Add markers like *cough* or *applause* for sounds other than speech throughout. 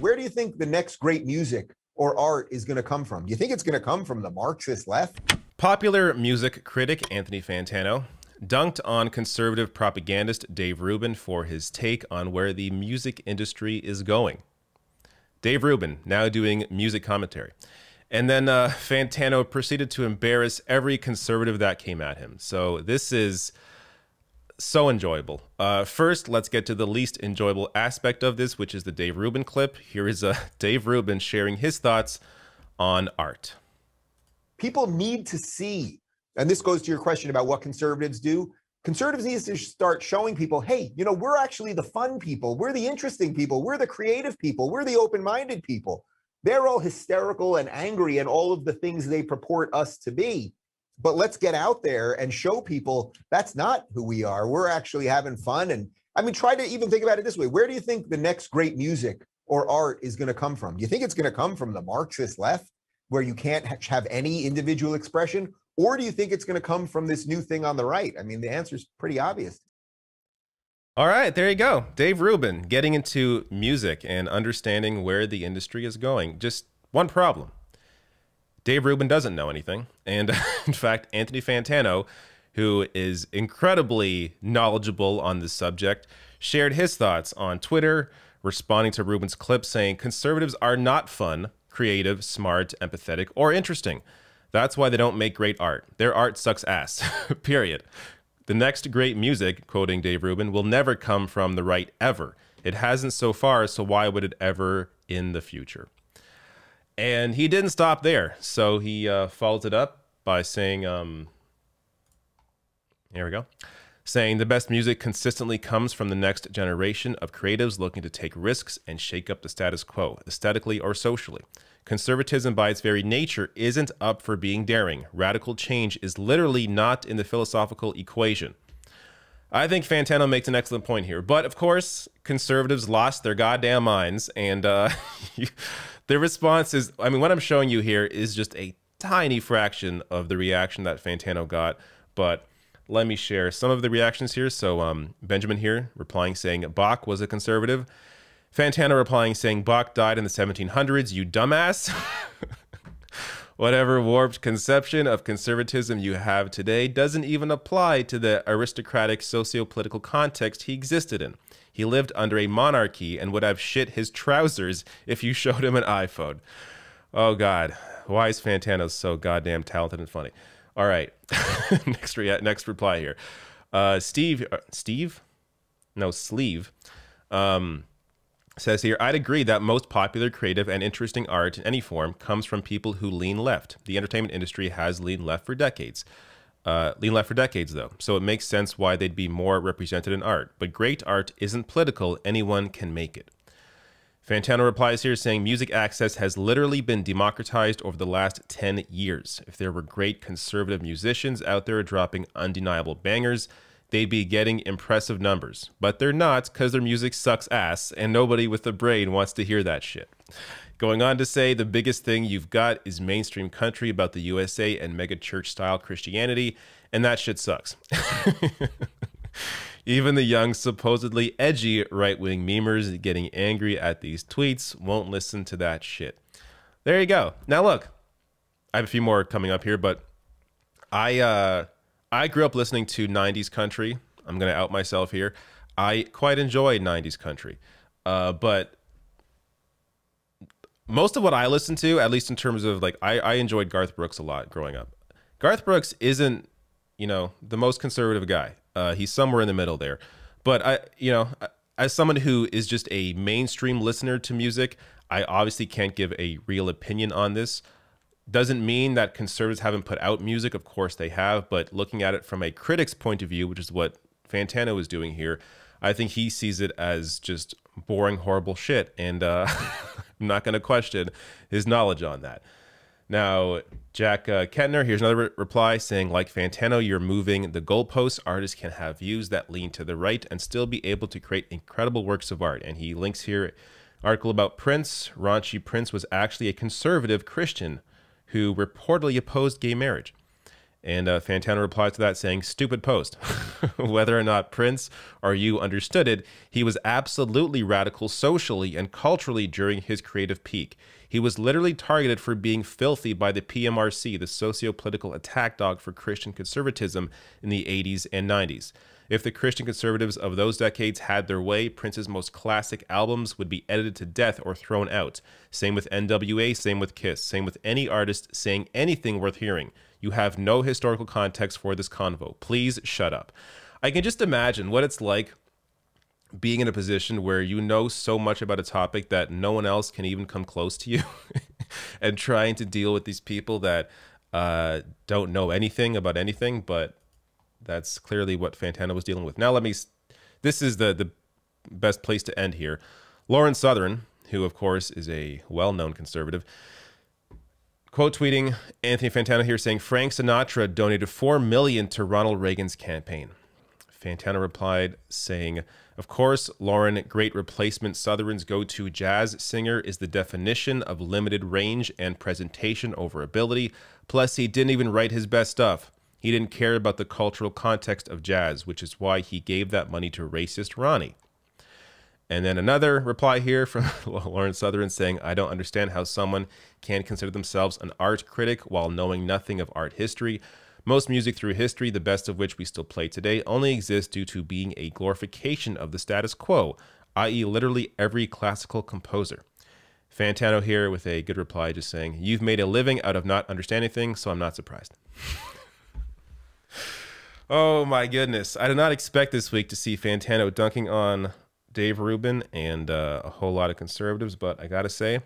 Where do you think the next great music or art is going to come from? Do you think it's going to come from the Marxist left? Popular music critic Anthony Fantano dunked on conservative propagandist Dave Rubin for his take on where the music industry is going. Dave Rubin, now doing music commentary. And then uh, Fantano proceeded to embarrass every conservative that came at him. So this is so enjoyable. Uh, first, let's get to the least enjoyable aspect of this, which is the Dave Rubin clip. Here is uh, *laughs* Dave Rubin sharing his thoughts on art. People need to see, and this goes to your question about what conservatives do. Conservatives need to start showing people, hey, you know, we're actually the fun people. We're the interesting people. We're the creative people. We're the open minded people. They're all hysterical and angry and all of the things they purport us to be but let's get out there and show people that's not who we are. We're actually having fun. And I mean, try to even think about it this way. Where do you think the next great music or art is going to come from? Do you think it's going to come from the Marxist left, where you can't have any individual expression? Or do you think it's going to come from this new thing on the right? I mean, the answer is pretty obvious. All right, there you go. Dave Rubin getting into music and understanding where the industry is going. Just one problem Dave Rubin doesn't know anything. And *laughs* in fact, Anthony Fantano, who is incredibly knowledgeable on this subject, shared his thoughts on Twitter, responding to Rubin's clip saying conservatives are not fun, creative, smart, empathetic, or interesting. That's why they don't make great art. Their art sucks ass. *laughs* Period. The next great music, quoting Dave Rubin, will never come from the right ever. It hasn't so far, so why would it ever in the future? And he didn't stop there. So he uh, followed it up by saying, um, here we go, saying the best music consistently comes from the next generation of creatives looking to take risks and shake up the status quo, aesthetically or socially. Conservatism, by its very nature, isn't up for being daring. Radical change is literally not in the philosophical equation. I think Fantano makes an excellent point here. But of course, conservatives lost their goddamn minds. And uh, *laughs* the response is I mean, what I'm showing you here is just a tiny fraction of the reaction that Fantano got. But let me share some of the reactions here. So um, Benjamin here replying saying Bach was a conservative. Fantano replying saying Bach died in the 1700s, you dumbass. *laughs* Whatever warped conception of conservatism you have today doesn't even apply to the aristocratic socio-political context he existed in. He lived under a monarchy and would have shit his trousers if you *laughs* showed him an iPhone. Oh God, why is Fantano so goddamn talented and funny? All right, *laughs* next re- next reply here. Uh, Steve, uh, Steve, no sleeve. Um, says here, I'd agree that most popular, creative, and interesting art in any form comes from people who lean left. The entertainment industry has leaned left for decades uh, lean left for decades, though, so it makes sense why they'd be more represented in art. But great art isn't political, anyone can make it. Fantano replies here saying music access has literally been democratized over the last 10 years. If there were great conservative musicians out there dropping undeniable bangers, they'd be getting impressive numbers. But they're not because their music sucks ass and nobody with a brain wants to hear that shit. Going on to say the biggest thing you've got is mainstream country about the USA and mega church style Christianity, and that shit sucks. *laughs* Even the young, supposedly edgy right wing memers getting angry at these tweets won't listen to that shit. There you go. Now look, I have a few more coming up here, but I uh, I grew up listening to 90s country. I'm gonna out myself here. I quite enjoy 90s country, uh, but most of what I listen to, at least in terms of like, I, I enjoyed Garth Brooks a lot growing up. Garth Brooks isn't, you know, the most conservative guy. Uh, he's somewhere in the middle there. But I, you know, as someone who is just a mainstream listener to music, I obviously can't give a real opinion on this. Doesn't mean that conservatives haven't put out music. Of course they have. But looking at it from a critic's point of view, which is what Fantano is doing here, I think he sees it as just boring, horrible shit. And uh, *laughs* I'm not going to question his knowledge on that. Now, Jack uh, Kettner, here's another re reply saying, like Fantano, you're moving the goalposts. Artists can have views that lean to the right and still be able to create incredible works of art. And he links here article about Prince. Raunchy Prince was actually a conservative Christian who reportedly opposed gay marriage. And uh, Fantano replies to that saying, Stupid post. *laughs* Whether or not Prince or you understood it, he was absolutely radical socially and culturally during his creative peak. He was literally targeted for being filthy by the PMRC, the socio political attack dog for Christian conservatism in the 80s and 90s. If the Christian conservatives of those decades had their way, Prince's most classic albums would be edited to death or thrown out. Same with NWA, same with Kiss, same with any artist saying anything worth hearing. You have no historical context for this convo. Please shut up. I can just imagine what it's like being in a position where you know so much about a topic that no one else can even come close to you *laughs* and trying to deal with these people that uh, don't know anything about anything, but that's clearly what Fantano was dealing with. Now, let me. This is the the best place to end here. Lauren Southern, who of course is a well-known conservative, quote tweeting Anthony Fantano here saying Frank Sinatra donated four million to Ronald Reagan's campaign. Fantano replied saying, "Of course, Lauren, great replacement Southern's go-to jazz singer is the definition of limited range and presentation over ability. Plus, he didn't even write his best stuff." He didn't care about the cultural context of jazz, which is why he gave that money to racist Ronnie. And then another reply here from *laughs* Lauren Southern saying, I don't understand how someone can consider themselves an art critic while knowing nothing of art history. Most music through history, the best of which we still play today, only exists due to being a glorification of the status quo, i.e., literally every classical composer. Fantano here with a good reply just saying, You've made a living out of not understanding things, so I'm not surprised. *laughs* Oh my goodness. I did not expect this week to see Fantano dunking on Dave Rubin and uh, a whole lot of conservatives, but I got to say,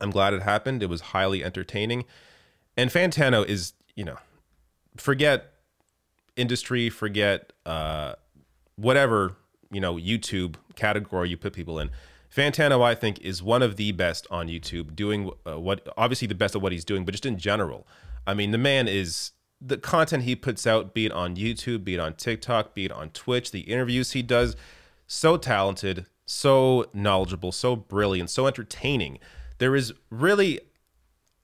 I'm glad it happened. It was highly entertaining. And Fantano is, you know, forget industry, forget uh, whatever, you know, YouTube category you put people in. Fantano, I think, is one of the best on YouTube, doing uh, what obviously the best of what he's doing, but just in general. I mean, the man is the content he puts out, be it on YouTube, be it on TikTok, be it on Twitch, the interviews he does, so talented, so knowledgeable, so brilliant, so entertaining. There is really,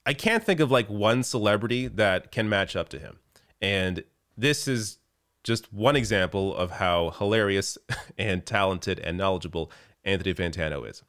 I can't think of like one celebrity that can match up to him. And this is just one example of how hilarious *laughs* and talented and knowledgeable Anthony Fantano is.